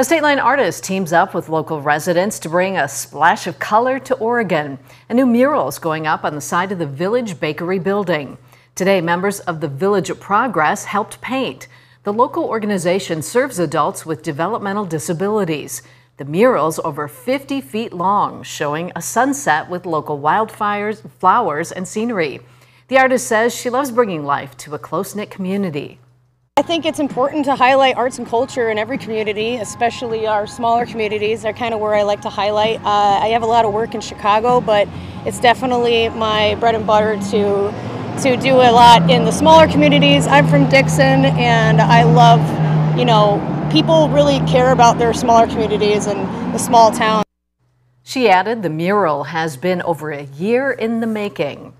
A Stateline artist teams up with local residents to bring a splash of color to Oregon. A new mural is going up on the side of the Village Bakery building. Today, members of the Village of Progress helped paint. The local organization serves adults with developmental disabilities. The mural's over 50 feet long, showing a sunset with local wildfires, flowers, and scenery. The artist says she loves bringing life to a close knit community. I think it's important to highlight arts and culture in every community, especially our smaller communities. They're kind of where I like to highlight. Uh, I have a lot of work in Chicago, but it's definitely my bread and butter to to do a lot in the smaller communities. I'm from Dixon, and I love, you know, people really care about their smaller communities and the small towns. She added the mural has been over a year in the making.